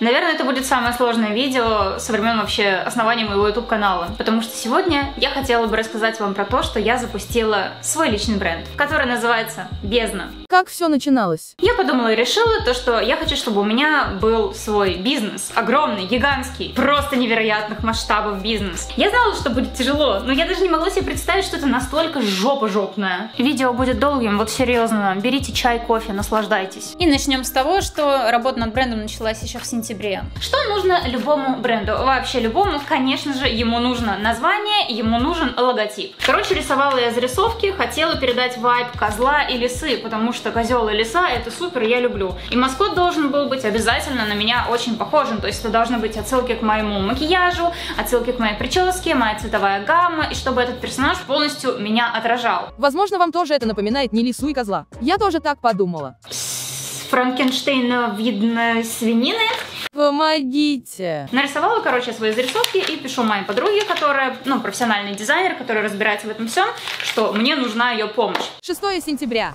Наверное, это будет самое сложное видео со времен вообще основания моего YouTube канала, потому что сегодня я хотела бы рассказать вам про то, что я запустила свой личный бренд, который называется Бездна. Как все начиналось? Я подумала и решила то, что я хочу, чтобы у меня был свой бизнес, огромный, гигантский, просто невероятных масштабов бизнес. Я знала, что будет тяжело, но я даже не могла себе представить, что это настолько жопа жопная. Видео будет долгим, вот серьезно, берите чай, кофе, наслаждайтесь. И начнем с того, что работа над брендом началась еще в сентябре. Что нужно любому бренду? Вообще любому, конечно же, ему нужно название, ему нужен логотип. Короче, рисовала я зарисовки, хотела передать вайб козла и лисы, потому что козел и лиса это супер, я люблю. И маскот должен был быть обязательно на меня очень похожим, то есть это должны быть отсылки к моему макияжу, отсылки к моей прическе, моя цветовая гамма, и чтобы этот персонаж полностью меня отражал. Возможно, вам тоже это напоминает не лису и козла. Я тоже так подумала. Франкенштейна видно свинины. Помогите. Нарисовала, короче, свои зарисовки и пишу моей подруге, которая, ну, профессиональный дизайнер, который разбирается в этом всем, что мне нужна ее помощь. 6 сентября.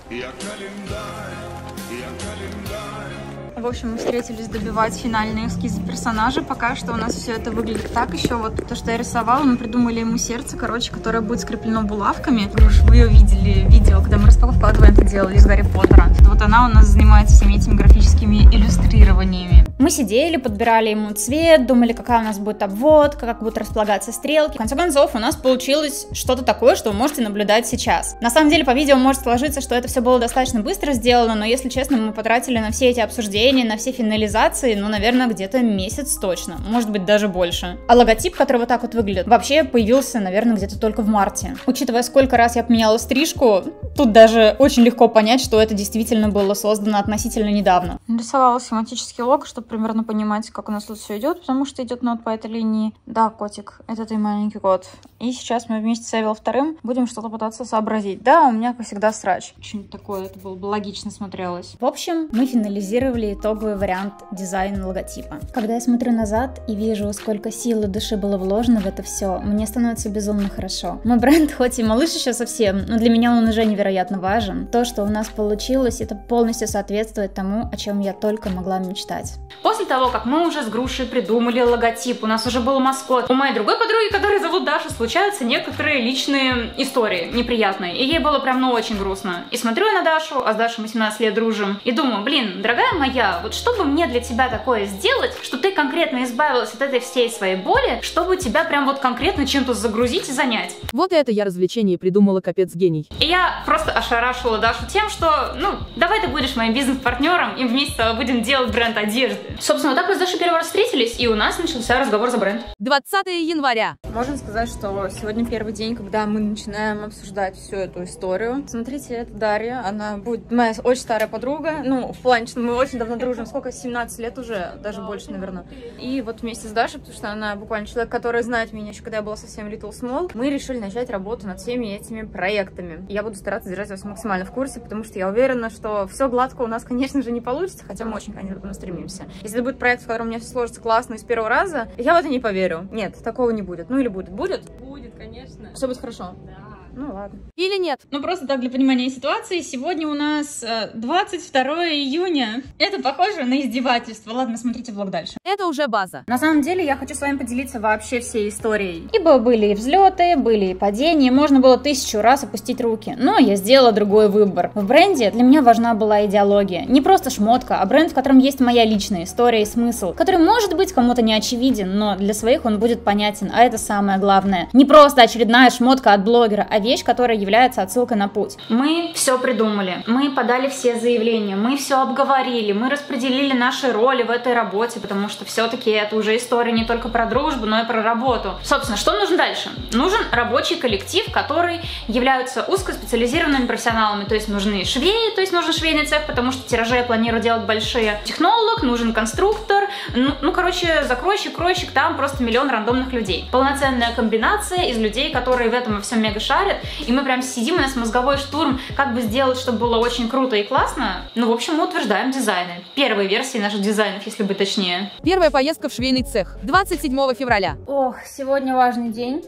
В общем, мы встретились добивать финальные эскизы персонажа. Пока что у нас все это выглядит так. Еще вот то, что я рисовала, мы придумали ему сердце, короче, которое будет скреплено булавками. Уж вы ее видели видео, когда мы распаковку это делали из Гарри Поттера. Вот она у нас занимается всеми этими графическими иллюстрированиями. Мы сидели, подбирали ему цвет, думали, какая у нас будет обводка, как будут располагаться стрелки. В конце концов, у нас получилось что-то такое, что вы можете наблюдать сейчас. На самом деле, по видео может сложиться, что это все было достаточно быстро сделано, но, если честно, мы потратили на все эти обсуждения, на все финализации, ну, наверное, где-то месяц точно, может быть, даже больше. А логотип, который вот так вот выглядит, вообще появился, наверное, где-то только в марте. Учитывая, сколько раз я поменяла стрижку, тут даже очень легко понять, что это действительно было создано относительно недавно. Нарисовала схематический лог, чтобы примерно понимать, как у нас тут все идет, потому что идет нот по этой линии. Да, котик, это ты маленький кот. И сейчас мы вместе с Эвил вторым будем что-то пытаться сообразить. Да, у меня, как всегда, срач. Что-нибудь такое, это было бы логично смотрелось. В общем, мы финализировали итоговый вариант дизайна логотипа. Когда я смотрю назад и вижу, сколько сил и души было вложено в это все, мне становится безумно хорошо. Мой бренд, хоть и малыш еще совсем, но для меня он уже невероятно важен. То, что у нас получилось, это полностью соответствует тому, о чем я только могла мечтать. После того, как мы уже с Грушей придумали логотип, у нас уже был маскот, у моей другой подруги, которая зовут Даша, случаются некоторые личные истории неприятные, и ей было прям ну очень грустно. И смотрю я на Дашу, а с Дашей мы 17 лет дружим, и думаю, блин, дорогая моя, вот что бы мне для тебя такое сделать, что ты конкретно избавилась от этой всей своей боли, чтобы тебя прям вот конкретно чем-то загрузить и занять. Вот это я развлечение придумала, капец гений. И я просто ошарашила Дашу тем, что, ну, давай ты будешь моим бизнес-партнером, и вместе будем делать бренд одежды. Собственно, вот так мы с Дашей первый раз встретились, и у нас начался разговор за бренд. 20 января. Можно сказать, что сегодня первый день, когда мы начинаем обсуждать всю эту историю. Смотрите, это Дарья, она будет моя очень старая подруга, ну, в плане, что мы очень давно дружим, сколько, 17 лет уже, даже больше, наверное. И вот вместе с Дашей, потому что она буквально человек, который знает меня еще, когда я была совсем Little Small, мы решили начать работу над всеми этими проектами. Я буду стараться держать вас максимально в курсе, потому что я уверена, что все гладко у нас, конечно же, не получится, хотя мы очень, конечно, стремимся. Если это будет проект, в котором у меня все сложится классно из первого раза, я в это не поверю. Нет, такого не будет. Ну или будет? Будет? Будет, конечно. Все будет хорошо. Да. Ну ладно. Или нет? Ну просто так для понимания ситуации. Сегодня у нас 22 э, июня. Это похоже на издевательство. Ладно, смотрите влог дальше. Это уже база. На самом деле я хочу с вами поделиться вообще всей историей. Ибо были и взлеты, были и падения, можно было тысячу раз опустить руки. Но я сделала другой выбор. В бренде для меня важна была идеология. Не просто шмотка, а бренд, в котором есть моя личная история и смысл, который может быть кому-то не очевиден, но для своих он будет понятен, а это самое главное. Не просто очередная шмотка от блогера, а вещь, которая является отсылкой на путь. Мы все придумали, мы подали все заявления, мы все обговорили, мы распределили наши роли в этой работе, потому что все-таки это уже история не только про дружбу, но и про работу. Собственно, что нужно дальше? Нужен рабочий коллектив, который являются узкоспециализированными профессионалами, то есть нужны швеи, то есть нужен швейный цех, потому что тиражи я планирую делать большие. Технолог, нужен конструктор, ну, ну короче, закройщик, кройщик, там просто миллион рандомных людей. Полноценная комбинация из людей, которые в этом во всем мега шарят, и мы прям сидим, у нас мозговой штурм, как бы сделать, чтобы было очень круто и классно. Ну, в общем, мы утверждаем дизайны. Первые версии наших дизайнов, если быть точнее. Первая поездка в швейный цех. 27 февраля. Ох, сегодня важный день.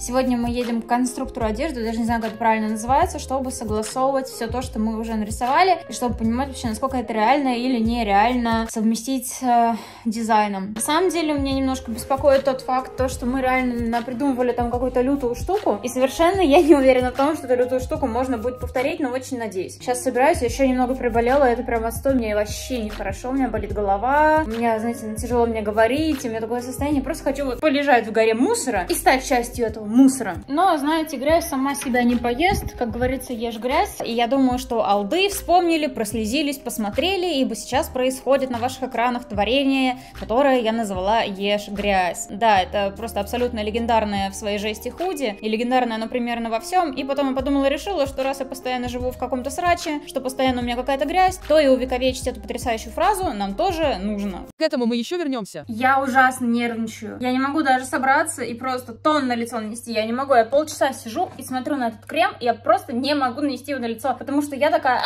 Сегодня мы едем к конструктору одежды, даже не знаю, как это правильно называется, чтобы согласовывать все то, что мы уже нарисовали, и чтобы понимать вообще, насколько это реально или нереально совместить с э, дизайном. На самом деле, меня немножко беспокоит тот факт, то, что мы реально придумывали там какую-то лютую штуку, и совершенно я не уверена в том, что эту лютую штуку можно будет повторить, но очень надеюсь. Сейчас собираюсь, еще немного приболела, это прям отстой, мне вообще нехорошо, у меня болит голова, у меня, знаете, тяжело мне говорить, у меня такое состояние, просто хочу вот полежать в горе мусора и стать частью этого мусора. Но, знаете, грязь сама себя не поест, как говорится, ешь грязь. И я думаю, что алды вспомнили, прослезились, посмотрели, ибо сейчас происходит на ваших экранах творение, которое я назвала «Ешь грязь». Да, это просто абсолютно легендарное в своей жести худи, и легендарное оно примерно во всем. И потом я подумала, решила, что раз я постоянно живу в каком-то сраче, что постоянно у меня какая-то грязь, то и увековечить эту потрясающую фразу нам тоже нужно. К этому мы еще вернемся. Я ужасно нервничаю. Я не могу даже собраться и просто тон на лицо нанести нанести. Я не могу, я полчаса сижу и смотрю на этот крем, и я просто не могу нанести его на лицо, потому что я такая...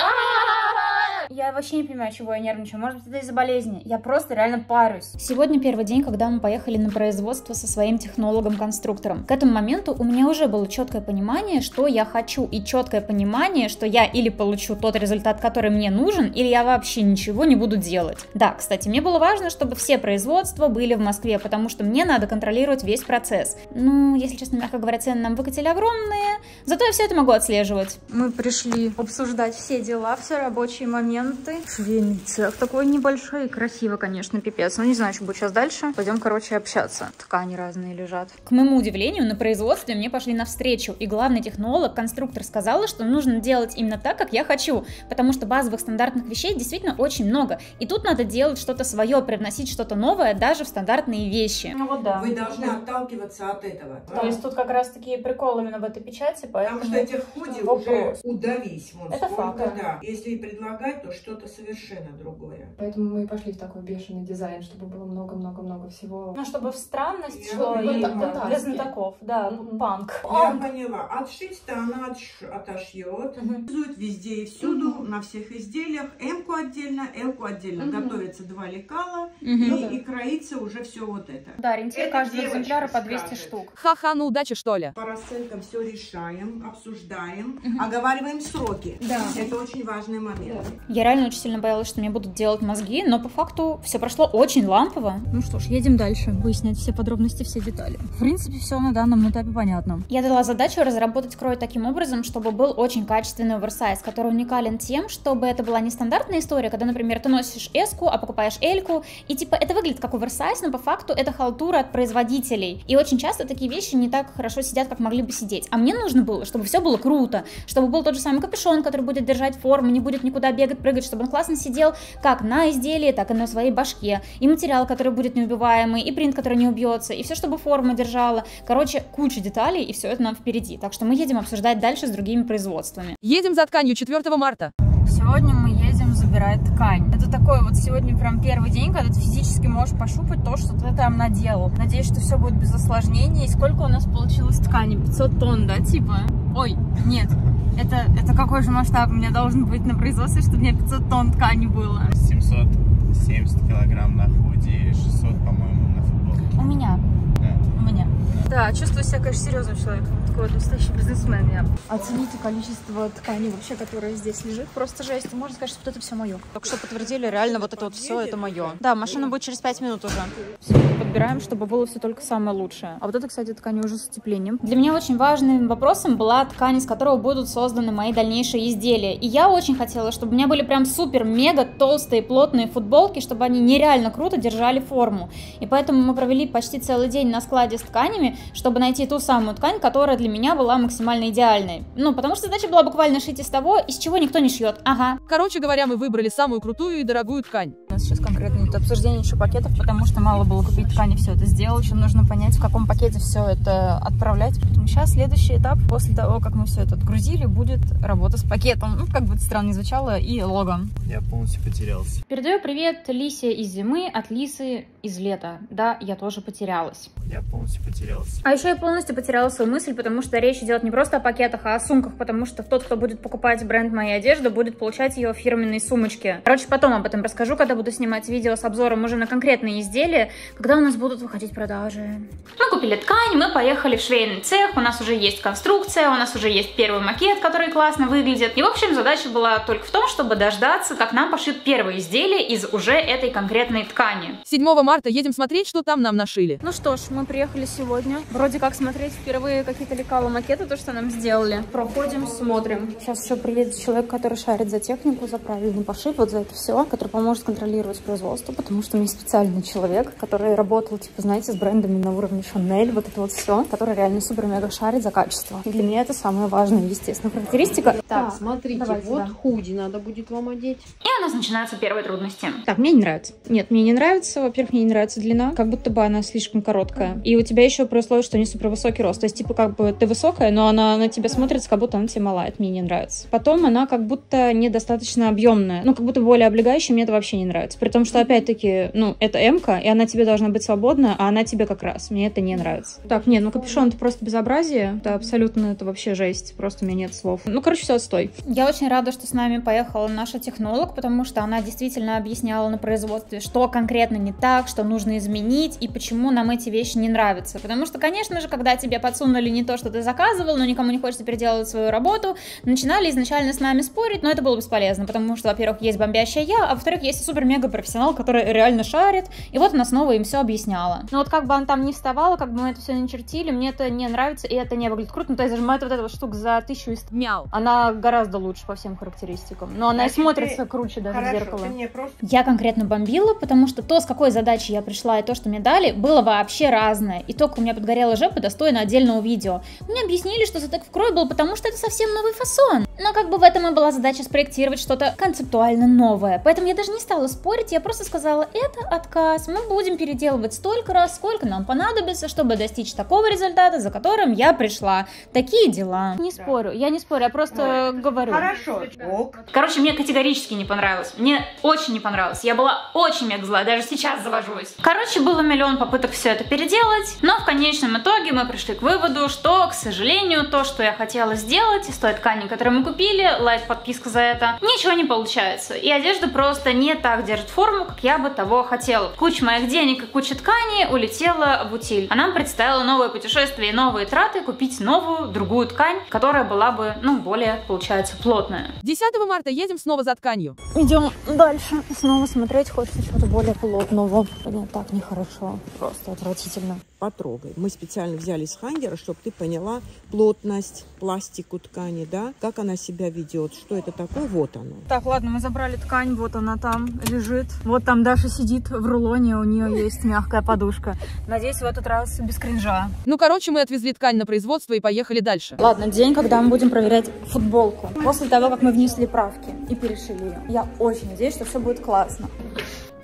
Я вообще не понимаю, чего я нервничаю. Может быть, это из-за болезни. Я просто реально парюсь. Сегодня первый день, когда мы поехали на производство со своим технологом-конструктором. К этому моменту у меня уже было четкое понимание, что я хочу, и четкое понимание, что я или получу тот результат, который мне нужен, или я вообще ничего не буду делать. Да, кстати, мне было важно, чтобы все производства были в Москве, потому что мне надо контролировать весь процесс. Ну, если честно, мягко говоря, цены нам выкатили огромные, зато я все это могу отслеживать. Мы пришли обсуждать все дела, все рабочие моменты моменты. Швейный цех такой небольшой. Красиво, конечно, пипец. Ну, не знаю, что будет сейчас дальше. Пойдем, короче, общаться. Ткани разные лежат. К моему удивлению, на производстве мне пошли навстречу. И главный технолог, конструктор сказала, что нужно делать именно так, как я хочу. Потому что базовых стандартных вещей действительно очень много. И тут надо делать что-то свое, привносить что-то новое даже в стандартные вещи. Ну вот да. Вы должны отталкиваться от этого. То есть тут как раз такие приколы именно в этой печати, поэтому... Потому что этих худи уже удались. Вон, Это факт. Да. Если предлагать, то что-то совершенно другое. Поэтому мы и пошли в такой бешеный дизайн, чтобы было много-много-много всего. Ну, чтобы в странность Я шло и поняла. да, для знатоков, да, Мгм. панк. Я Панк. поняла. Отшить-то она отш- отошьет. Реализует везде и всюду, на всех изделиях. М-ку отдельно, Л-ку отдельно. Мгм. Готовится два лекала. Мгм. Ну да. И, и кроится уже все вот это. Да, ориентир Это каждого экземпляра по 200 скажет. штук. Ха-ха, ну удачи что ли. По расценкам все решаем, обсуждаем, Мгм. оговариваем сроки. Да. Это очень важный момент. Я реально очень сильно боялась, что мне будут делать мозги, но по факту все прошло очень лампово. Ну что ж, едем дальше, выяснять все подробности, все детали. В принципе, все на данном этапе понятно. Я дала задачу разработать крой таким образом, чтобы был очень качественный оверсайз, который уникален тем, чтобы это была не стандартная история, когда, например, ты носишь s а покупаешь l и типа это выглядит как оверсайз, но по факту это халтура от производителей. И очень часто такие вещи не так хорошо сидят, как могли бы сидеть. А мне нужно было, чтобы все было круто, чтобы был тот же самый капюшон, который будет держать форму, не будет никуда бегать, прыгать, чтобы он классно сидел как на изделии, так и на своей башке. И материал, который будет неубиваемый, и принт, который не убьется, и все, чтобы форма держала. Короче, куча деталей, и все это нам впереди. Так что мы едем обсуждать дальше с другими производствами. Едем за тканью 4 марта. Сегодня мы едем забирать ткань. Это такой вот сегодня прям первый день, когда ты физически можешь пощупать то, что ты там наделал. Надеюсь, что все будет без осложнений. И сколько у нас получилось ткани? 500 тонн, да, типа? Ой, нет. Это, это какой же масштаб у меня должен быть на производстве, чтобы у меня 500 тонн ткани было? 770 килограмм на худи, 600, по-моему, на футболке. У меня. Да. У меня. Да, чувствую себя, конечно, серьезным человеком. Такой вот настоящий бизнесмен я. Оцените количество ткани вообще, которое здесь лежит. Просто жесть. Можно сказать, что это все мое. Только что подтвердили, реально вот это вот все, это мое. Да, машина будет через 5 минут уже. Подбираем, чтобы было все только самое лучшее. А вот это, кстати, ткань уже с утеплением. Для меня очень важным вопросом была ткань, из которого будут созданы мои дальнейшие изделия. И я очень хотела, чтобы у меня были прям супер-мега толстые, плотные футболки, чтобы они нереально круто держали форму. И поэтому мы провели почти целый день на складе с тканями, чтобы найти ту самую ткань, которая для меня была максимально идеальной. Ну, потому что задача была буквально шить из того, из чего никто не шьет. Ага. Короче говоря, мы выбрали самую крутую и дорогую ткань. У нас сейчас конкретно идет обсуждение еще пакетов, потому что мало было купить ткани, все это сделать. Еще нужно понять, в каком пакете все это отправлять. Поэтому сейчас следующий этап, после того, как мы все это отгрузили, будет работа с пакетом. Ну, как бы это странно звучало, и логом. Я полностью потерялся. Передаю привет Лисе из зимы от Лисы из лета. Да, я тоже потерялась. Я полностью потерялся. А еще я полностью потеряла свою мысль, потому что речь идет не просто о пакетах, а о сумках, потому что тот, кто будет покупать бренд моей одежды, будет получать ее в фирменной сумочке. Короче, потом об этом расскажу, когда буду буду снимать видео с обзором уже на конкретные изделия, когда у нас будут выходить продажи. Мы купили ткань, мы поехали в швейный цех, у нас уже есть конструкция, у нас уже есть первый макет, который классно выглядит. И, в общем, задача была только в том, чтобы дождаться, как нам пошьют первые изделия из уже этой конкретной ткани. 7 марта едем смотреть, что там нам нашили. Ну что ж, мы приехали сегодня. Вроде как смотреть впервые какие-то лекала макеты, то, что нам сделали. Проходим, смотрим. Сейчас еще приедет человек, который шарит за технику, за правильный пошив, вот за это все, который поможет контролировать производство, потому что у меня специальный человек, который работал, типа, знаете, с брендами на уровне Шанель, вот это вот все, который реально супер-мега шарит за качество. И для меня это самая важная, естественно, характеристика. Так, смотрите, давайте, вот да. худи надо будет вам одеть. И у нас начинаются первые трудности. Так, мне не нравится. Нет, мне не нравится. Во-первых, мне не нравится длина, как будто бы она слишком короткая. И у тебя еще при условии, что не супер высокий рост. То есть, типа, как бы ты высокая, но она на тебя смотрится, как будто она тебе малая. Это мне не нравится. Потом она как будто недостаточно объемная. Ну, как будто более облегающая, мне это вообще не нравится. При том, что, опять-таки, ну, это м и она тебе должна быть свободна, а она тебе как раз. Мне это не нравится. Так, нет, ну капюшон это просто безобразие. Это абсолютно, это вообще жесть. Просто у меня нет слов. Ну, короче, все отстой. Я очень рада, что с нами поехала наша технолог, потому что она действительно объясняла на производстве, что конкретно не так, что нужно изменить и почему нам эти вещи не нравятся. Потому что, конечно же, когда тебе подсунули не то, что ты заказывал, но никому не хочется переделывать свою работу, начинали изначально с нами спорить, но это было бесполезно, потому что, во-первых, есть бомбящая я, а во-вторых, есть супер-мега-профессионал, который реально шарит, и вот она снова им все объясняла. Но вот как бы она там не вставала, как бы мы это все не чертили, мне это не нравится, и это не выглядит круто. Ну, то есть зажимает вот эта вот штука за тысячу и. Мяу. Она гораздо лучше по всем характеристикам. Но она и Значит, смотрится ты- круче даже в Хорошо, зеркало. ты мне просто Я конкретно бомбила, потому что то, с какой задачей я пришла, и то, что мне дали, было вообще разное. И только у меня подгорела жопа, достойно отдельного видео. Мне объяснили, что затык в крой был, потому что это совсем новый фасон. Но как бы в этом и была задача спроектировать что-то концептуально новое. Поэтому я даже не стала спорить, я просто сказала, это отказ, мы будем переделывать столько раз, сколько нам понадобится, чтобы достичь такого результата, за которым я пришла. Такие дела. Не спорю, я не спорю, я просто говорю. Хорошо. Ок. Короче, мне категорически не понравилось. Мне очень не понравилось. Я была очень мега злая, даже сейчас завожусь. Короче, было миллион попыток все это переделать, но в конечном итоге мы пришли к выводу, что, к сожалению, то, что я хотела сделать из той ткани, которую мы купили, лайк, подписка за это, ничего не получается. И одежда просто не так держит форму, как я бы того хотела. Куча моих денег и куча ткани улетела в утиль. А нам предстояло новое путешествие и новые траты купить новую, другую ткань, которая была бы, ну, более, получается, плотная. 10 марта едем снова за тканью. Идем дальше. Снова смотреть хочется чего-то более плотного. Блин, так нехорошо. Просто отвратительно. Потрогай. Мы специально взяли с хангера, чтобы ты поняла плотность, пластику ткани, да, как она себя ведет, что это такое, вот оно. Так, ладно, мы забрали ткань, вот она там лежит. Вот там Даша сидит в рулоне, у нее есть мягкая подушка. Надеюсь, в этот раз без кринжа. Ну, короче, мы отвезли ткань на производство и поехали дальше. Ладно, день, когда мы будем проверять футболку. После того, как мы внесли правки и перешили ее. Я очень надеюсь, что все будет классно.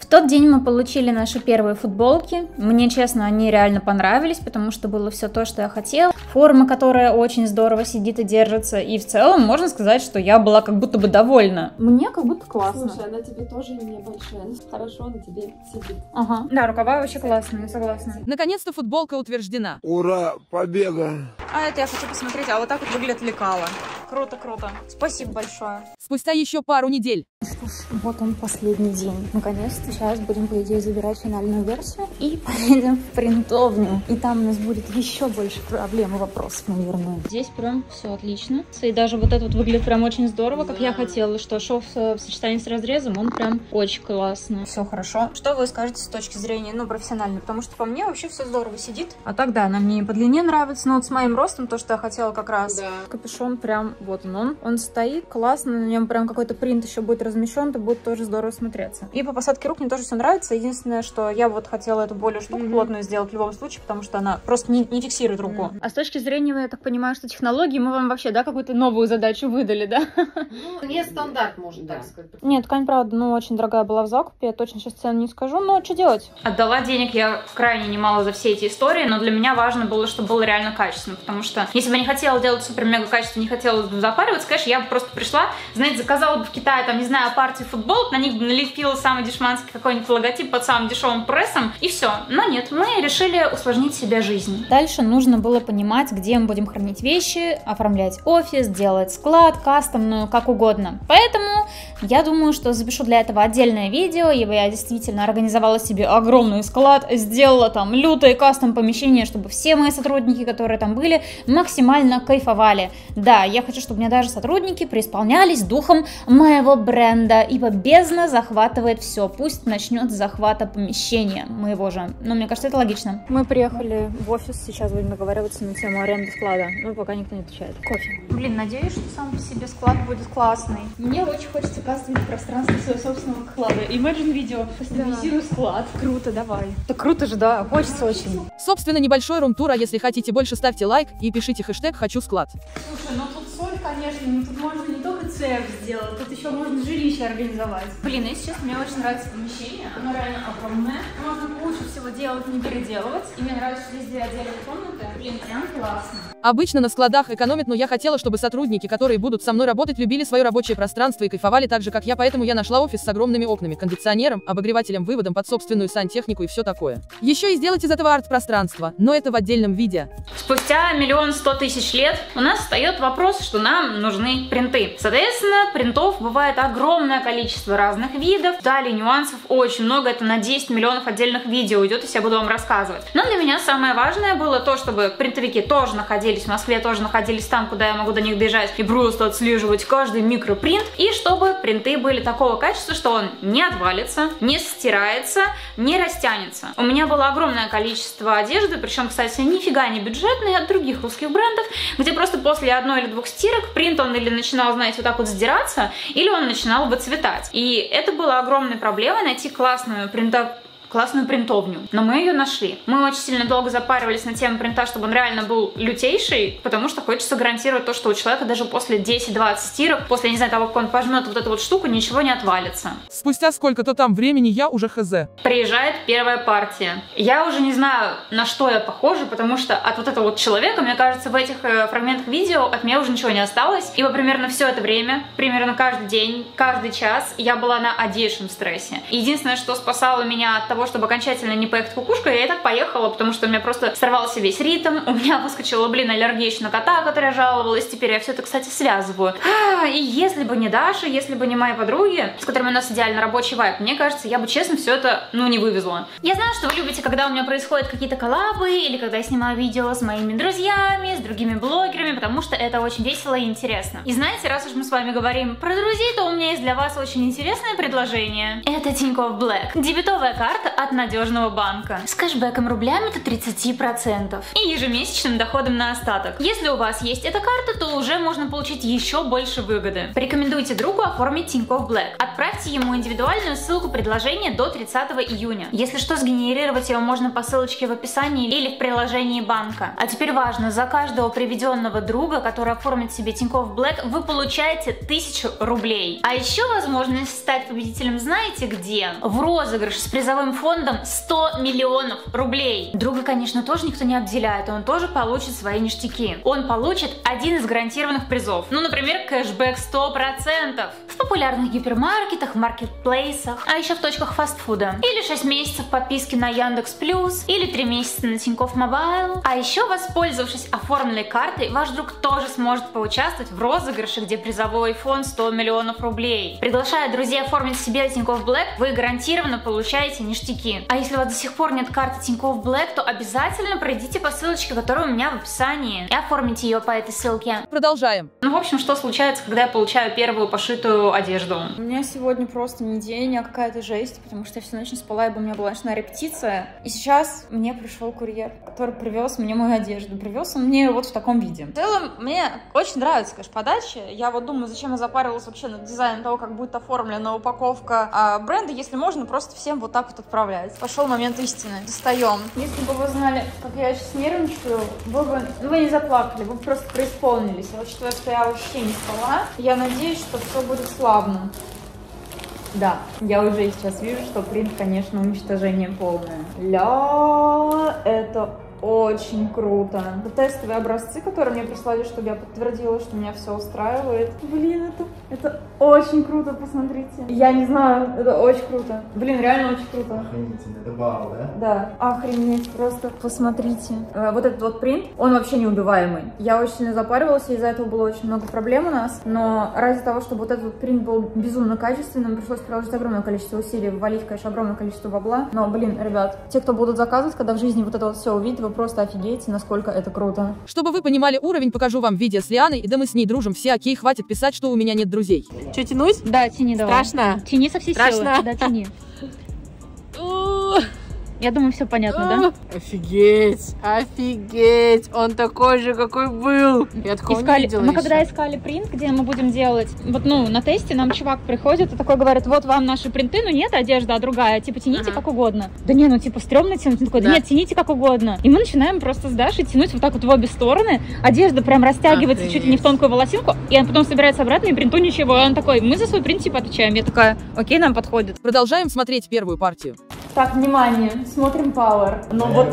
В тот день мы получили наши первые футболки. Мне, честно, они реально понравились, потому что было все то, что я хотела. Форма, которая очень здорово сидит и держится. И в целом можно сказать, что я была как будто бы довольна. Мне как будто классно. Слушай, она тебе тоже небольшая. но Хорошо на тебе сидит. Ага. Да, рукава вообще классные, согласна. Наконец-то футболка утверждена. Ура, победа! А это я хочу посмотреть, а вот так вот выглядит лекала. Круто, круто. Спасибо большое. Спустя еще пару недель. Вот он последний день. Наконец-то сейчас будем, по идее, забирать финальную версию и поедем в принтовню. И там у нас будет еще больше проблем и вопросов, наверное. Здесь прям все отлично. И даже вот этот вот выглядит прям очень здорово, как я хотела, что шов в сочетании с разрезом, он прям очень классно. Все хорошо. Что вы скажете с точки зрения, ну, профессиональной? Потому что по мне вообще все здорово сидит. А так, да, она мне и по длине нравится, но вот с моим ростом, то, что я хотела как раз. Да. Капюшон прям, вот он, он, он стоит, классно, на нем прям какой-то принт еще будет размещен, то будет тоже здорово смотреться. И по посадке рук мне тоже все нравится. Единственное, что я вот хотела эту более штуку плотную сделать в любом случае, потому что она просто не, не фиксирует руку. А с точки зрения, я так понимаю, что технологии мы вам вообще, да, какую-то новую задачу выдали, да? Ну, не стандарт, можно так сказать. Нет, ткань, правда, ну, очень дорогая была в закупе, я точно сейчас цену не скажу, но что делать? Отдала денег я крайне немало за все эти истории, но для меня важно было, чтобы было реально качественно, потому что если бы я не хотела делать супер-мега качественно, не хотела бы запариваться, конечно, я бы просто пришла, знаете, заказала бы в Китае, там, не знаю, партию футболок, на них бы налепила самый дешманский какой-нибудь логотип под самым дешевым прессом, и все. Но нет, мы решили усложнить себе жизнь. Дальше нужно было понимать, где мы будем хранить вещи, оформлять офис, делать склад, кастомную, как угодно. Поэтому Я думаю, что запишу для этого отдельное видео, ибо я действительно организовала себе огромный склад, сделала там лютое кастом помещение, чтобы все мои сотрудники, которые там были, максимально кайфовали. Да, я хочу, чтобы меня даже сотрудники преисполнялись духом моего бренда, ибо бездна захватывает все. Пусть начнет с захвата помещения моего же. Но мне кажется, это логично. Мы приехали в офис, сейчас будем договариваться на тему аренды склада. Ну, пока никто не отвечает. Кофе. Блин, надеюсь, что сам по себе склад будет классный. Мне очень хочется кастомить пространство своего собственного склада. Imagine видео, кастомизирую склад. Круто, давай. Да круто же, да, хочется очень. Собственно, небольшой рум-тур, а если хотите больше, ставьте лайк и пишите хэштег «Хочу склад». Слушай, ну тут соль, конечно, но тут можно не только цех сделать, тут еще можно жилище организовать. Блин, если честно, мне очень нравится помещение, оно реально огромное. Можно кучу всего делать, не переделывать. И мне нравится, что везде отдельные комнаты. Блин, прям классно. Обычно на складах экономят, но я хотела, чтобы сотрудники, которые будут со мной работать, любили свое рабочее пространство и кайфовали так же, как я, поэтому я нашла офис с огромными окнами, кондиционером, обогревателем, выводом под собственную сантехнику и все такое. Еще и сделать из этого арт-пространство, но это в отдельном виде. Спустя миллион сто тысяч лет у нас встает вопрос, что нам нужны принты. Соответственно, принтов бывает огромное количество разных видов. Далее нюансов очень много, это на 10 миллионов отдельных видео идет, если я буду вам рассказывать. Но для меня самое важное было то, чтобы принтовики тоже находились в Москве, тоже находились там, куда я могу до них доезжать и просто отслеживать каждый микропринт. И чтобы принты были такого качества, что он не отвалится, не стирается, не растянется. У меня было огромное количество одежды, причем, кстати, нифига не бюджетные от других русских брендов, где просто после одной или двух стирок принт он или начинал, знаете, вот так вот сдираться, или он начинал выцветать. И это была огромной проблемой найти классную принта классную принтовню. Но мы ее нашли. Мы очень сильно долго запаривались на тему принта, чтобы он реально был лютейший, потому что хочется гарантировать то, что у человека даже после 10-20 стирок, после, не знаю, того, как он пожмет вот эту вот штуку, ничего не отвалится. Спустя сколько-то там времени я уже хз. Приезжает первая партия. Я уже не знаю, на что я похожа, потому что от вот этого вот человека, мне кажется, в этих э, фрагментах видео от меня уже ничего не осталось. Ибо примерно все это время, примерно каждый день, каждый час я была на одейшем стрессе. Единственное, что спасало меня от того, чтобы окончательно не поехать кукушкой, я и так поехала, потому что у меня просто сорвался весь ритм, у меня выскочила, блин, аллергия еще на кота, которая жаловалась, теперь я все это, кстати, связываю. А, И если бы не Даша, если бы не мои подруги, с которыми у нас идеально рабочий вайп, мне кажется, я бы честно все это, ну, не вывезла. Я знаю, что вы любите, когда у меня происходят какие-то коллабы, или когда я снимаю видео с моими друзьями, с другими блогерами, потому что это очень весело и интересно. И знаете, раз уж мы с вами говорим про друзей, то у меня есть для вас очень интересное предложение. Это Тинькофф Black. Дебетовая карта от надежного банка. С кэшбэком рублями до 30% и ежемесячным доходом на остаток. Если у вас есть эта карта, то уже можно получить еще больше выгоды. Порекомендуйте другу оформить Тинькофф Black. Отправьте ему индивидуальную ссылку предложения до 30 июня. Если что, сгенерировать его можно по ссылочке в описании или в приложении банка. А теперь важно, за каждого приведенного друга, который оформит себе Тинькофф Black, вы получаете 1000 рублей. А еще возможность стать победителем знаете где? В розыгрыше с призовым фондом 100 миллионов рублей. Друга, конечно, тоже никто не обделяет, он тоже получит свои ништяки. Он получит один из гарантированных призов. Ну, например, кэшбэк 100%. В популярных гипермаркетах, маркетплейсах, а еще в точках фастфуда. Или 6 месяцев подписки на Яндекс Плюс, или 3 месяца на Тинькофф Мобайл. А еще, воспользовавшись оформленной картой, ваш друг тоже сможет поучаствовать в розыгрыше, где призовой фонд 100 миллионов рублей. Приглашая друзей оформить себе Тинькофф Black, вы гарантированно получаете ништяки. А если у вас до сих пор нет карты Тинькофф Black, то обязательно пройдите по ссылочке, которая у меня в описании, и оформите ее по этой ссылке. Продолжаем. Ну, в общем, что случается, когда я получаю первую пошитую одежду? У меня сегодня просто не день, а какая-то жесть, потому что я всю ночь не спала, ибо у меня была ночная репетиция. И сейчас мне пришел курьер, который привез мне мою одежду. Привез он мне вот в таком виде. В целом, мне очень нравится, конечно, подача. Я вот думаю, зачем я запарилась вообще над дизайном того, как будет оформлена упаковка а, бренда, если можно просто всем вот так вот отправлять. Пошел момент истины. Достаем. Если бы вы знали, как я сейчас нервничаю, вы бы, ну, вы не заплакали, вы просто преисполнились. А учитывая, что я вообще не спала, я надеюсь, что все будет славно. Да, я уже сейчас вижу, что принт, конечно, уничтожение полное. Ля, это очень круто. Тестовые образцы, которые мне прислали, чтобы я подтвердила, что меня все устраивает. Блин, это, это очень круто, посмотрите. Я не знаю, это очень круто. Блин, реально очень круто. Охренительно, это вау, да? Да, охренеть, просто посмотрите. Э, Вот этот вот принт, он вообще неубиваемый. Я очень сильно запаривалась, из-за этого было очень много проблем у нас, но ради того, чтобы вот этот вот принт был безумно качественным, пришлось приложить огромное количество усилий, ввалить, конечно, огромное количество бабла. Но, блин, ребят, те, кто будут заказывать, когда в жизни вот это вот все увидят, вы просто офигеете, насколько это круто. Чтобы вы понимали уровень, покажу вам видео с Лианой, да мы с ней дружим все, окей, хватит писать, что у меня нет друзей. Что, тянуть? Да, тяни давай. Страшно? Тяни со всей Страшно? силы. Да, тяни. Я думаю, все понятно, да? Офигеть, офигеть, он такой же, какой был. Я такого не Искали, видела мы когда еще. искали принт, где мы будем делать, вот, ну, на тесте нам чувак приходит и такой говорит, вот вам наши принты, ну, нет одежда, а другая, типа, тяните Ага. как угодно. Да не, ну, типа, стрёмно тянуть, Он такой, да Да. нет, тяните как угодно. И мы начинаем просто с Дашей тянуть вот так вот в обе стороны, одежда прям растягивается чуть ли не в тонкую волосинку, и он потом собирается обратно, и принту ничего. И он такой, мы за свой принт, типа, отвечаем. Я такая, окей, нам подходит. Продолжаем смотреть первую партию. Так, внимание, смотрим Power. Ну вот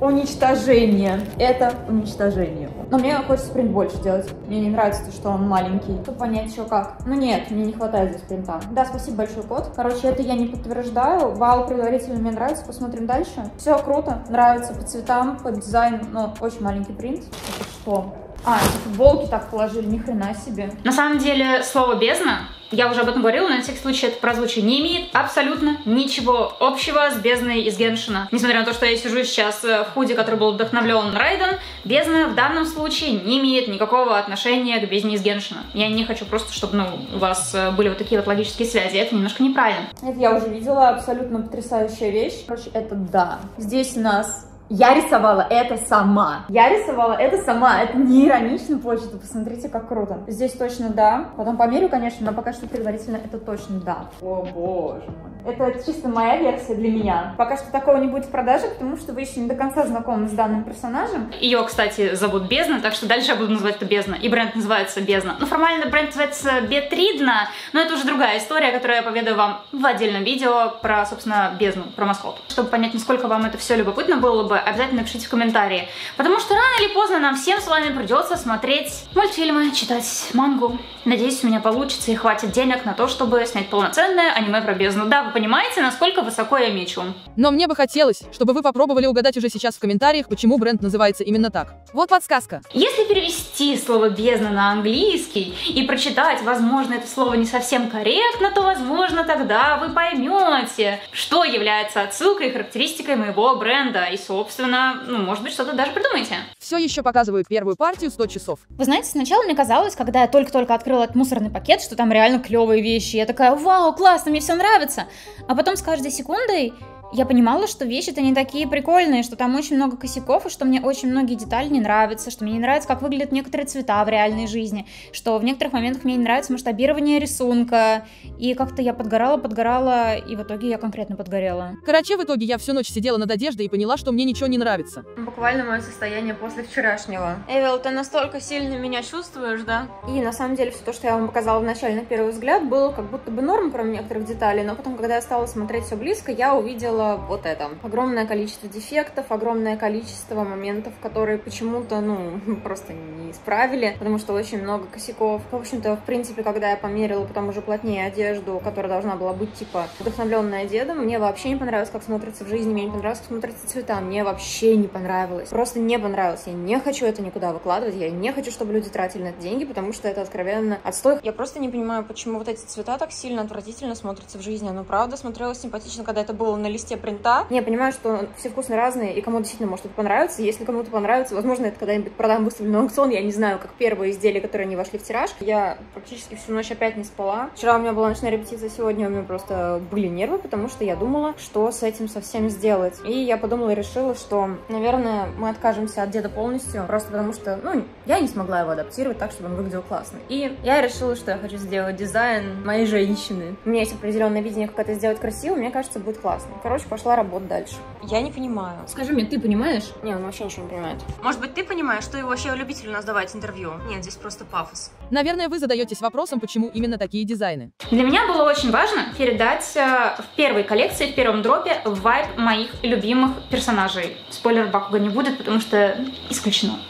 уничтожение. Это уничтожение. Но мне хочется принт больше делать. Мне не нравится то, что он маленький. Чтобы понять еще как. Ну нет, мне не хватает здесь принта. Да, спасибо большой код. Короче, это я не подтверждаю. Вау, предварительно мне нравится. Посмотрим дальше. Все круто. Нравится по цветам, по дизайну. Но очень маленький принт. Это что? А, эти футболки так положили, ни хрена себе. На самом деле, слово «бездна», я уже об этом говорила, но на всякий случай это прозвучие, не имеет абсолютно ничего общего с бездной из Геншина. Несмотря на то, что я сижу сейчас э, в худе, который был вдохновлен Райден, бездна в данном случае не имеет никакого отношения к бездне из Геншина. Я не хочу просто, чтобы ну, у вас э, были вот такие вот логические связи. Это немножко неправильно. Это я уже видела, абсолютно потрясающая вещь. Короче, это да. Здесь у нас я рисовала это сама. Я рисовала это сама. Это не иронично почта. Посмотрите, как круто. Здесь точно да. Потом померю, конечно, но пока что предварительно это точно да. О боже мой. Это чисто моя версия для меня. Пока что такого не будет в продаже, потому что вы еще не до конца знакомы с данным персонажем. Ее, кстати, зовут Бездна, так что дальше я буду называть это Бездна. И бренд называется Бездна. Ну, формально бренд называется Бетридна, но это уже другая история, которую я поведаю вам в отдельном видео про, собственно, Бездну, про маскот. Чтобы понять, насколько вам это все любопытно было бы, обязательно напишите в комментарии. Потому что рано или поздно нам всем с вами придется смотреть мультфильмы, читать мангу. Надеюсь, у меня получится и хватит денег на то, чтобы снять полноценное аниме про бездну. Да, вы понимаете, насколько высоко я мечу. Но мне бы хотелось, чтобы вы попробовали угадать уже сейчас в комментариях, почему бренд называется именно так. Вот подсказка. Если перевести слово «бездна» на английский и прочитать, возможно, это слово не совсем корректно, то, возможно, тогда вы поймете, что является отсылкой и характеристикой моего бренда. И, собственно, ну, может быть, что-то даже придумаете. Все еще показываю первую партию 100 часов. Вы знаете, сначала мне казалось, когда я только-только открыла этот мусорный пакет, что там реально клевые вещи. Я такая, вау, классно, мне все нравится. А потом с каждой секундой я понимала, что вещи-то не такие прикольные, что там очень много косяков, и что мне очень многие детали не нравятся, что мне не нравится, как выглядят некоторые цвета в реальной жизни, что в некоторых моментах мне не нравится масштабирование рисунка, и как-то я подгорала, подгорала, и в итоге я конкретно подгорела. Короче, в итоге я всю ночь сидела над одеждой и поняла, что мне ничего не нравится. Буквально мое состояние после вчерашнего. Эвел, ты настолько сильно меня чувствуешь, да? И на самом деле все то, что я вам показала в начале на первый взгляд, было как будто бы норм, кроме некоторых деталей, но потом, когда я стала смотреть все близко, я увидела вот это. Огромное количество дефектов, огромное количество моментов, которые почему-то, ну, просто не исправили, потому что очень много косяков. В общем-то, в принципе, когда я померила потом уже плотнее одежду, которая должна была быть, типа, вдохновленная дедом, мне вообще не понравилось, как смотрится в жизни, мне не понравилось, как смотрятся цвета, мне вообще не понравилось. Просто не понравилось. Я не хочу это никуда выкладывать, я не хочу, чтобы люди тратили на это деньги, потому что это откровенно отстой. Я просто не понимаю, почему вот эти цвета так сильно отвратительно смотрятся в жизни. Оно правда смотрелось симпатично, когда это было на листе принта. Я понимаю, что все вкусы разные, и кому-то действительно может это понравиться. Если кому-то понравится, возможно, это когда-нибудь продам выставлю на аукцион. Я не знаю, как первые изделия, которые не вошли в тираж. Я практически всю ночь опять не спала. Вчера у меня была ночная репетиция, сегодня у меня просто были нервы, потому что я думала, что с этим совсем сделать. И я подумала и решила, что, наверное, мы откажемся от деда полностью, просто потому что, ну, я не смогла его адаптировать так, чтобы он выглядел классно. И я решила, что я хочу сделать дизайн моей женщины. У меня есть определенное видение, как это сделать красиво, мне кажется, будет классно. Короче, пошла работать дальше. Я не понимаю. Скажи мне, ты понимаешь? Не, он вообще ничего не понимает. Может быть, ты понимаешь, что его вообще любитель у нас давать интервью? Нет, здесь просто пафос. Наверное, вы задаетесь вопросом, почему именно такие дизайны. Для меня было очень важно передать э, в первой коллекции, в первом дропе, вайб моих любимых персонажей. Спойлер Бакуга не будет, потому что исключено.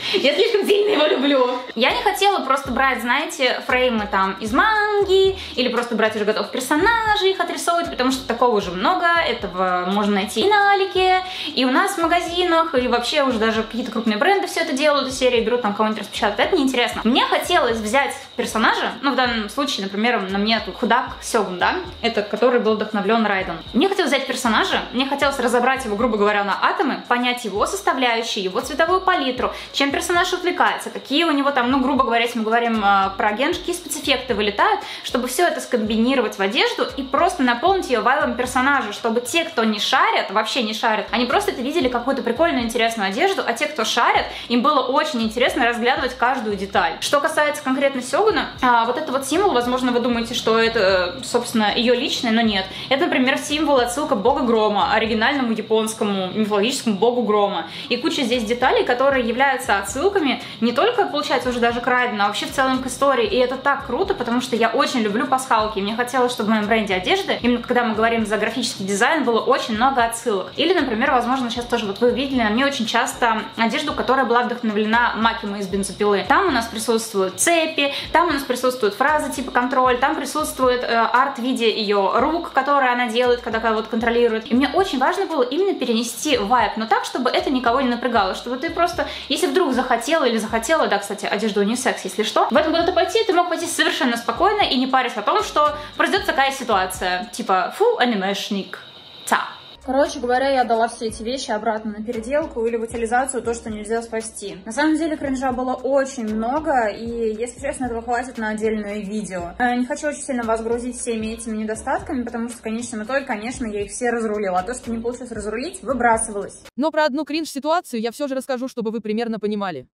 Я слишком сильно его люблю. Я не хотела просто брать, знаете, фреймы там из манги, или просто брать уже готовых персонажей, их отрисовывать, потому что такого уже много, этого можно найти и на Алике, и у нас в магазинах, и вообще уже даже какие-то крупные бренды все это делают, серии берут там кого-нибудь распечатать, это неинтересно. Мне хотелось взять персонажа, ну в данном случае, например, на мне тут худак Сёгун, да, это который был вдохновлен Райден. Мне хотелось взять персонажа, мне хотелось разобрать его, грубо говоря, на атомы, понять его составляющие, его цветовую палитру, чем персонаж отвлекается, какие у него там, ну, грубо говоря, если мы говорим э, про ген, какие спецэффекты вылетают, чтобы все это скомбинировать в одежду и просто наполнить ее вайбом персонажа, чтобы те, кто не шарят, вообще не шарят, они просто это видели какую-то прикольную, интересную одежду, а те, кто шарят, им было очень интересно разглядывать каждую деталь. Что касается конкретно Сёгуна, э, вот это вот символ, возможно, вы думаете, что это, собственно, ее личное, но нет. Это, например, символ отсылка бога грома, оригинальному японскому мифологическому богу грома. И куча здесь деталей, которые являются отсылками не только, получается, уже даже к Райдену, а вообще в целом к истории. И это так круто, потому что я очень люблю пасхалки. И мне хотелось, чтобы в моем бренде одежды, именно когда мы говорим за графический дизайн, было очень много отсылок. Или, например, возможно, сейчас тоже вот вы видели на мне очень часто одежду, которая была вдохновлена Макима из бензопилы. Там у нас присутствуют цепи, там у нас присутствуют фразы типа контроль, там присутствует э, арт в виде ее рук, которые она делает, когда вот контролирует. И мне очень важно было именно перенести вайп, но так, чтобы это никого не напрягало, чтобы ты просто, если вдруг захотела или захотела, да, кстати, одежда унисекс, если что, в этом куда-то пойти, ты мог пойти совершенно спокойно и не парясь о том, что произойдет такая ситуация, типа, фу, анимешник, ца. Короче говоря, я дала все эти вещи обратно на переделку или в утилизацию, то, что нельзя спасти. На самом деле кринжа было очень много, и, если честно, этого хватит на отдельное видео. Я не хочу очень сильно вас грузить всеми этими недостатками, потому что в конечном итоге, конечно, я их все разрулила. А то, что не получилось разрулить, выбрасывалось. Но про одну кринж-ситуацию я все же расскажу, чтобы вы примерно понимали.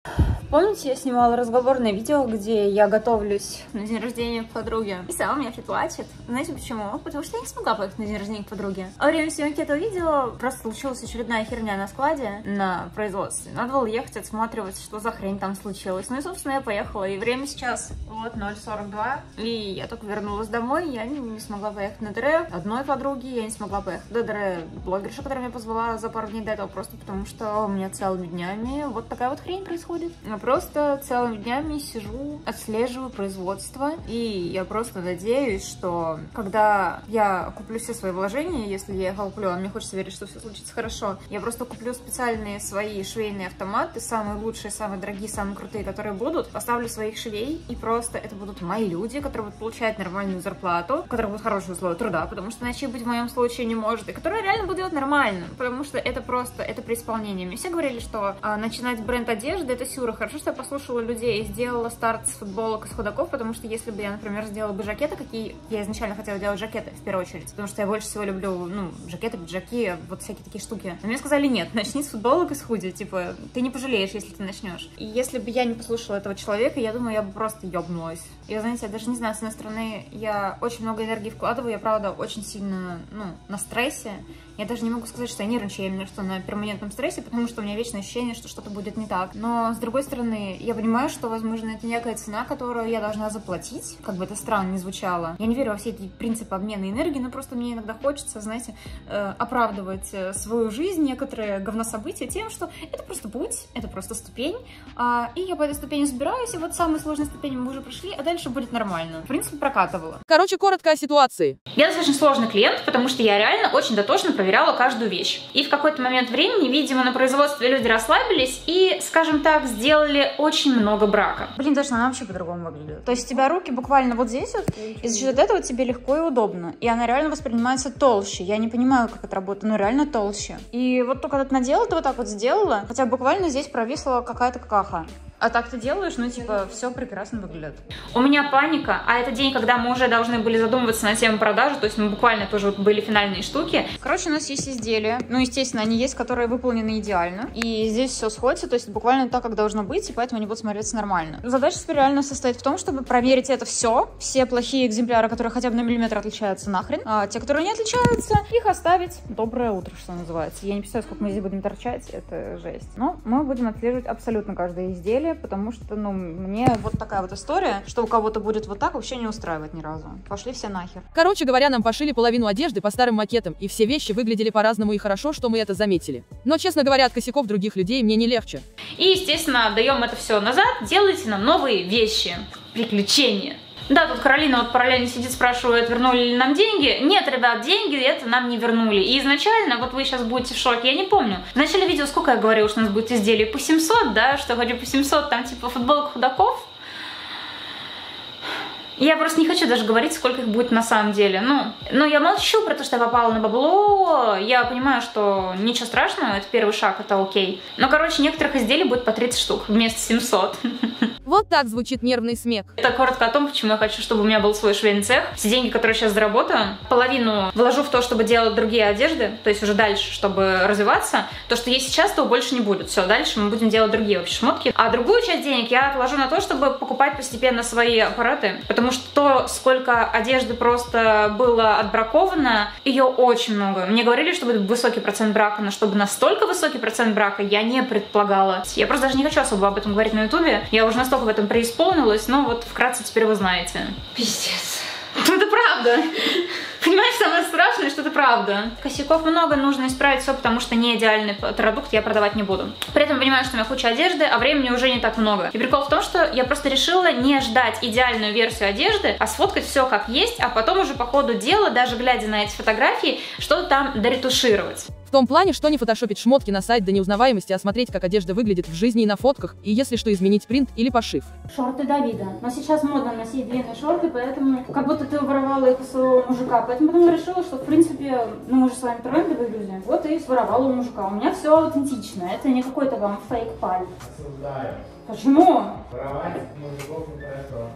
Помните, я снимала разговорное видео, где я готовлюсь на день рождения к подруге, и сама меня плачет. Знаете почему? Потому что я не смогла поехать на день рождения к подруге. А время съемки этого видео просто случилась очередная херня на складе, на производстве. Надо было ехать отсматривать, что за хрень там случилось. Ну и, собственно, я поехала. И время сейчас вот 0.42. И я только вернулась домой, я не, не смогла поехать на ДР. Одной подруги я не смогла поехать на ДР. Блогерша, которая меня позвала за пару дней до этого, просто потому что у меня целыми днями вот такая вот хрень происходит. Я просто целыми днями сижу, отслеживаю производство, и я просто надеюсь, что когда я куплю все свои вложения, если я их куплю, а мне хочется верить, что все случится хорошо, я просто куплю специальные свои швейные автоматы, самые лучшие, самые дорогие, самые крутые, которые будут, поставлю своих швей, и просто это будут мои люди, которые будут получать нормальную зарплату, у которых будут хорошие условия труда, потому что иначе быть в моем случае не может, и которые реально будут делать нормально, потому что это просто, это при исполнении. Мне все говорили, что а, начинать бренд одежды это сюра, хорошо, что я послушала людей и сделала старт с футболок с худаков, потому что если бы я, например, сделала бы жакеты, какие я изначально хотела делать жакеты в первую очередь, потому что я больше всего люблю, ну, жакеты, пиджаки, вот всякие такие штуки. Но мне сказали, нет, начни с футболок и с худи, типа, ты не пожалеешь, если ты начнешь. И если бы я не послушала этого человека, я думаю, я бы просто ёбнулась. И, знаете, я даже не знаю, с одной стороны, я очень много энергии вкладываю, я, правда, очень сильно, ну, на стрессе, я даже не могу сказать, что я нервничаю именно что на перманентном стрессе, потому что у меня вечное ощущение, что что-то будет не так. Но, с другой стороны, я понимаю, что, возможно, это некая цена, которую я должна заплатить, как бы это странно не звучало. Я не верю во все эти принципы обмена энергии, но просто мне иногда хочется, знаете, э, оправдывать э, свою жизнь, некоторые говнособытия тем, что это просто путь, это просто ступень, а, и я по этой ступени собираюсь, и вот самые сложные ступени мы уже прошли, а дальше будет нормально. В принципе, прокатывала. Короче, коротко о ситуации. Я достаточно сложный клиент, потому что я реально очень дотошно проверяла каждую вещь. И в какой-то момент времени, видимо, на производстве люди расслабились и, скажем так, сделали очень много брака. Блин, точно, она вообще по-другому выглядит. То есть у тебя руки буквально вот здесь вот, и за счет этого тебе легко и удобно. И она реально воспринимается толще. Я не понимаю, как это работает, но реально толще. И вот только когда ты надела, ты вот так вот сделала, хотя буквально здесь провисла какая-то какаха. А так ты делаешь, ну, типа, все прекрасно выглядит. У меня паника, а это день, когда мы уже должны были задумываться на тему продажи, то есть мы буквально тоже были финальные штуки. Короче, у нас есть изделия, ну, естественно, они есть, которые выполнены идеально, и здесь все сходится, то есть буквально так, как должно быть, и поэтому они будут смотреться нормально. Задача теперь реально состоит в том, чтобы проверить это все, все плохие экземпляры, которые хотя бы на миллиметр отличаются нахрен, а те, которые не отличаются, их оставить. Доброе утро, что называется. Я не представляю, сколько мы здесь будем торчать, это жесть. Но мы будем отслеживать абсолютно каждое изделие, потому что, ну, мне вот такая вот история, что у кого-то будет вот так, вообще не устраивает ни разу. Пошли все нахер. Короче говоря, нам пошили половину одежды по старым макетам, и все вещи выглядели по-разному и хорошо, что мы это заметили. Но, честно говоря, от косяков других людей мне не легче. И, естественно, отдаем это все назад, делайте нам новые вещи. Приключения. Да, тут Каролина вот параллельно сидит, спрашивает, вернули ли нам деньги. Нет, ребят, деньги это нам не вернули. И изначально, вот вы сейчас будете в шоке, я не помню. В начале видео сколько я говорила, что у нас будет изделие по 700, да, что хочу по 700, там типа футболка худаков. Я просто не хочу даже говорить, сколько их будет на самом деле. Ну, но я молчу про то, что я попала на бабло. Я понимаю, что ничего страшного, это первый шаг, это окей. Но, короче, некоторых изделий будет по 30 штук вместо 700. Вот так звучит нервный смех. Это коротко о том, почему я хочу, чтобы у меня был свой швейный цех. Все деньги, которые сейчас заработаю, половину вложу в то, чтобы делать другие одежды, то есть уже дальше, чтобы развиваться. То, что есть сейчас, того больше не будет. Все, дальше мы будем делать другие вообще шмотки. А другую часть денег я отложу на то, чтобы покупать постепенно свои аппараты, потому что то, сколько одежды просто было отбраковано, ее очень много. Мне говорили, что будет высокий процент брака, но чтобы настолько высокий процент брака, я не предполагала. Я просто даже не хочу особо об этом говорить на ютубе. Я уже настолько в этом преисполнилась, но вот вкратце теперь вы знаете. Пиздец. Это правда. Понимаешь, самое страшное, что это правда. Косяков много, нужно исправить все, потому что не идеальный продукт я продавать не буду. При этом понимаю, что у меня куча одежды, а времени уже не так много. И прикол в том, что я просто решила не ждать идеальную версию одежды, а сфоткать все как есть, а потом уже по ходу дела, даже глядя на эти фотографии, что-то там доретушировать. Том плане, что не фотошопить шмотки на сайт до неузнаваемости, а смотреть, как одежда выглядит в жизни и на фотках, и если что, изменить принт или пошив. Шорты Давида. Но сейчас модно носить длинные шорты, поэтому как будто ты воровала их у своего мужика. Поэтому потом решила, что в принципе, ну мы же с вами трендовые люди. Вот и своровала у мужика. У меня все аутентично. Это не какой-то вам фейк-паль. Осуждаю. Почему?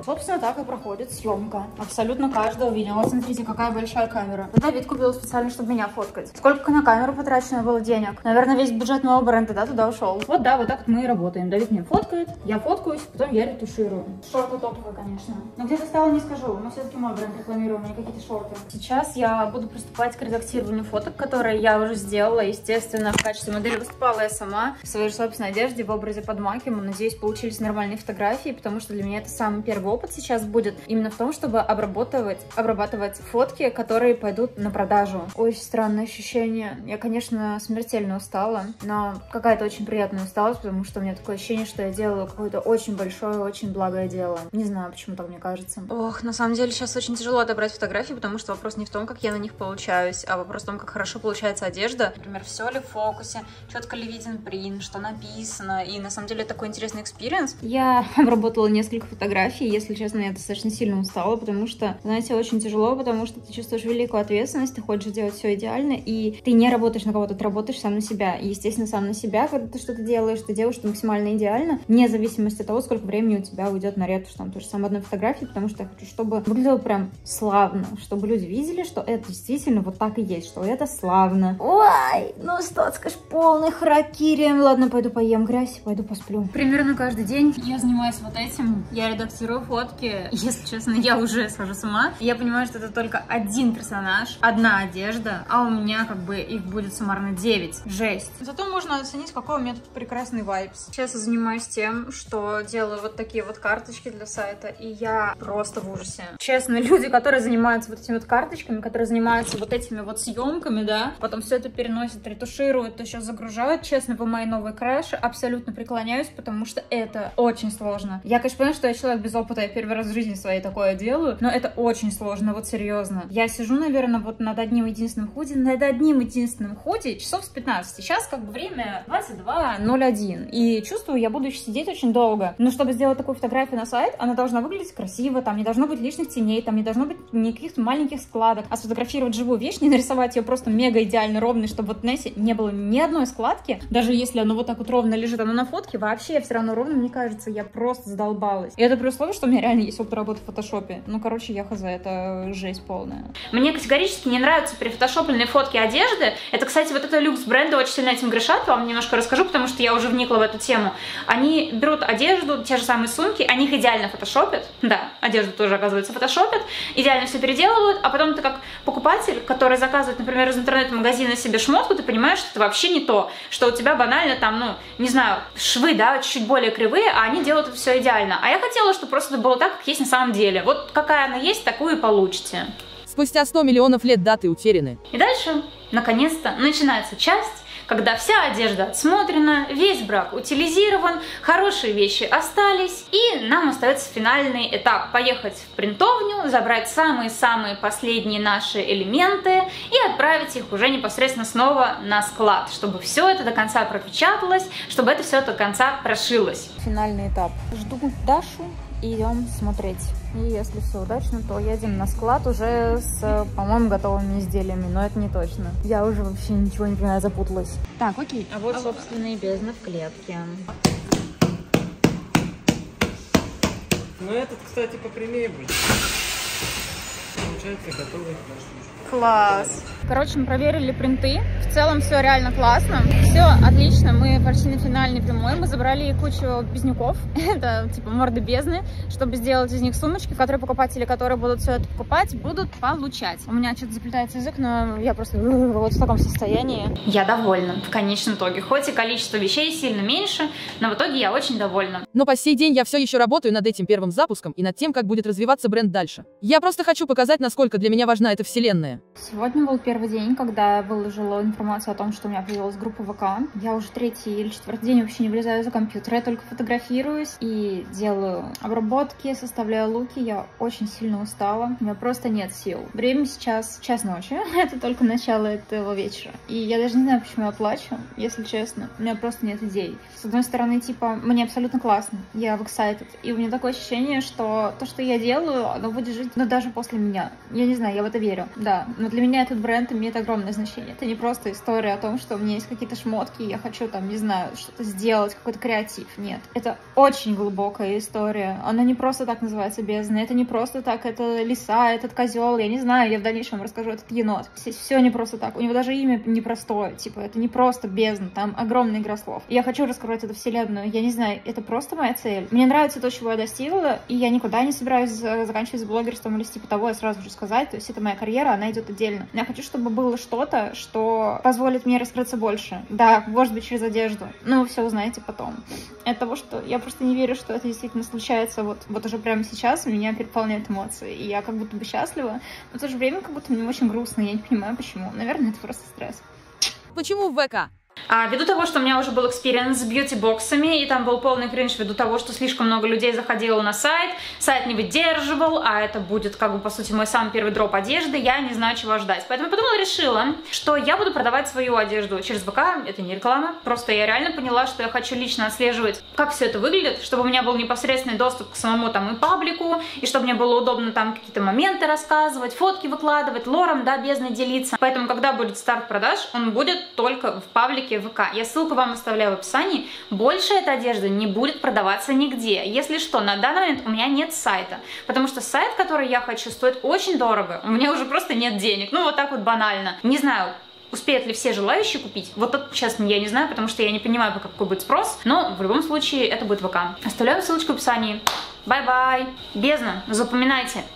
Собственно, так и проходит съемка. Абсолютно каждого видео. Вот смотрите, какая большая камера. Давид купил специально, чтобы меня фоткать. Сколько на камеру потрачено было денег? Наверное, весь бюджет моего бренда, да, туда ушел. Вот, да, вот так вот мы и работаем. Давид меня фоткает, я фоткаюсь, потом я ретуширую. Шорты топовые, конечно. Но где достала, не скажу. Мы все-таки мой бренд рекламируем, а не какие-то шорты. Сейчас я буду приступать к редактированию фоток, которые я уже сделала. Естественно, в качестве модели выступала я сама в своей собственной одежде в образе под макем. Надеюсь, получились нормальные фотографии, потому что для меня это самый первый опыт сейчас будет именно в том, чтобы обрабатывать, обрабатывать фотки, которые пойдут на продажу. Очень странное ощущение. Я, конечно, смертельно устала, но какая-то очень приятная усталость, потому что у меня такое ощущение, что я делаю какое-то очень большое, очень благое дело. Не знаю, почему так мне кажется. Ох, на самом деле сейчас очень тяжело отобрать фотографии, потому что вопрос не в том, как я на них получаюсь, а вопрос в том, как хорошо получается одежда. Например, все ли в фокусе, четко ли виден принт, что написано. И на самом деле такой интересный experience. Я обработала несколько фотографий, если честно, я достаточно сильно устала, потому что, знаете, очень тяжело, потому что ты чувствуешь великую ответственность, ты хочешь сделать все идеально, и ты не работаешь на кого-то, ты работаешь сам на себя. И, естественно, сам на себя, когда ты что-то делаешь, ты делаешь это максимально идеально, вне зависимости от того, сколько времени у тебя уйдет на ретушь, там, то же самое одной фотографии, потому что я хочу, чтобы выглядело прям славно, чтобы люди видели, что это действительно вот так и есть, что это славно. Ой, ну что скажешь, полный харакири. Ладно, пойду поем грязь, пойду посплю. Примерно каждый день я занимаюсь вот этим. Я редактирую фотки. Если честно, я уже схожу с ума. Я понимаю, что это только один персонаж, одна одежда, а у меня как бы их будет суммарно 9. Жесть. Зато можно оценить, какой у меня тут прекрасный вайбс. Сейчас я занимаюсь тем, что делаю вот такие вот карточки для сайта, и я просто в ужасе. Честно, люди, которые занимаются вот этими вот карточками, которые занимаются вот этими вот съемками, да, потом все это переносят, ретушируют, то сейчас загружают, честно, вы мои новые краши, абсолютно преклоняюсь, потому что это очень сложно. Я, конечно, понимаю, что я человек без опыта, я первый раз в жизни своей такое делаю, но это очень сложно, вот серьезно. Я сижу, наверное, вот над одним единственным худи, над одним единственным худи часов с 15. Сейчас как бы время 22.01. И чувствую, я буду еще сидеть очень долго. Но чтобы сделать такую фотографию на сайт, она должна выглядеть красиво, там не должно быть лишних теней, там не должно быть никаких маленьких складок. А сфотографировать живую вещь, не нарисовать ее просто мега идеально ровной, чтобы вот, знаете, не было ни одной складки. Даже если оно вот так вот ровно лежит, оно на фотке, вообще все равно но ровно мне кажется, я просто задолбалась. И это при условии, что у меня реально есть опыт работы в фотошопе. Ну, короче, я хз, это жесть полная. Мне категорически не нравятся перефотошопленные фотки одежды. Это, кстати, вот это люкс бренда очень сильно этим грешат. Вам немножко расскажу, потому что я уже вникла в эту тему. Они берут одежду, те же самые сумки, они их идеально фотошопят. Да, одежду тоже, оказывается, фотошопят. Идеально все переделывают, а потом ты как покупатель, который заказывает, например, из интернет-магазина себе шмотку, ты понимаешь, что это вообще не то, что у тебя банально там, ну, не знаю, швы, да, чуть-чуть более кривые, а они делают это все идеально. А я хотела, чтобы просто это было так, как есть на самом деле. Вот какая она есть, такую и получите. Спустя 100 миллионов лет даты утеряны. И дальше, наконец-то, начинается часть, когда вся одежда отсмотрена, весь брак утилизирован, хорошие вещи остались, и нам остается финальный этап. Поехать в принтовню, забрать самые-самые последние наши элементы и отправить их уже непосредственно снова на склад, чтобы все это до конца пропечаталось, чтобы это все до конца прошилось. Финальный этап. Жду Дашу и идем смотреть. И если все удачно, то едем на склад уже с, по-моему, готовыми изделиями, но это не точно. Я уже вообще ничего не понимаю, запуталась. Так, окей. А вот, собственно, и бездна в клетке. Ну этот, кстати, попрямее будет. Получается готовый. Класс. Короче, мы проверили принты. В целом все реально классно. Все отлично. Мы почти на финальной прямой. Мы забрали кучу безнюков. это типа морды бездны, чтобы сделать из них сумочки, которые покупатели, которые будут все это покупать, будут получать. У меня что-то заплетается язык, но я просто вот в таком состоянии. Я довольна в конечном итоге. Хоть и количество вещей сильно меньше, но в итоге я очень довольна. Но по сей день я все еще работаю над этим первым запуском и над тем, как будет развиваться бренд дальше. Я просто хочу показать, насколько для меня важна эта вселенная. Сегодня был первый день, когда я выложила информацию о том, что у меня появилась группа ВК. Я уже третий или четвертый день вообще не влезаю за компьютер. Я только фотографируюсь и делаю обработки, составляю луки. Я очень сильно устала. У меня просто нет сил. Время сейчас час ночи. Это только начало этого вечера. И я даже не знаю, почему я плачу, если честно. У меня просто нет идей. С одной стороны, типа, мне абсолютно классно. Я в excited. И у меня такое ощущение, что то, что я делаю, оно будет жить, ну, даже после меня. Я не знаю, я в это верю. Да, но для меня этот бренд имеет огромное значение. Это не просто история о том, что у меня есть какие-то шмотки, и я хочу там, не знаю, что-то сделать, какой-то креатив. Нет. Это очень глубокая история. Она не просто так называется бездна. Это не просто так, это лиса, этот козел, я не знаю, я в дальнейшем расскажу, этот енот. Все не просто так. У него даже имя непростое. Типа, это не просто бездна, там огромная игра слов. Я хочу раскрыть эту вселенную. Я не знаю, это просто моя цель. Мне нравится то, чего я достигла, и я никуда не собираюсь заканчивать с блогерством или типа того, я сразу же сказать. То есть это моя карьера, она идет отдельно. Я хочу, чтобы было что-то, что позволит мне раскрыться больше. Да, может быть, через одежду. Вы все узнаете потом. От того, что я просто не верю, что это действительно случается вот, вот уже прямо сейчас, меня переполняют эмоции. И я как будто бы счастлива, но в то же время как будто мне очень грустно. Я не понимаю, почему. Наверное, это просто стресс. Почему ВК? А, ввиду того, что у меня уже был experience с бьюти-боксами, и там был полный кринж ввиду того, что слишком много людей заходило на сайт, сайт не выдерживал, а это будет, как бы, по сути, мой самый первый дроп одежды, я не знаю, чего ждать. Поэтому я подумала, решила, что я буду продавать свою одежду через ВК, это не реклама, просто я реально поняла, что я хочу лично отслеживать, как все это выглядит, чтобы у меня был непосредственный доступ к самому там и паблику, и чтобы мне было удобно там какие-то моменты рассказывать, фотки выкладывать, лором, да, бездной делиться. Поэтому, когда будет старт продаж, он будет только в паблике ВК. Я ссылку вам оставляю в описании. Больше эта одежда не будет продаваться нигде. Если что, на данный момент у меня нет сайта, потому что сайт, который я хочу, стоит очень дорого. У меня уже просто нет денег. Ну, вот так вот банально. Не знаю, Успеют ли все желающие купить? Вот это сейчас я не знаю, потому что я не понимаю, какой будет спрос, но в любом случае это будет ВК. Оставляю ссылочку в описании. Bye-bye. Бездна, запоминайте,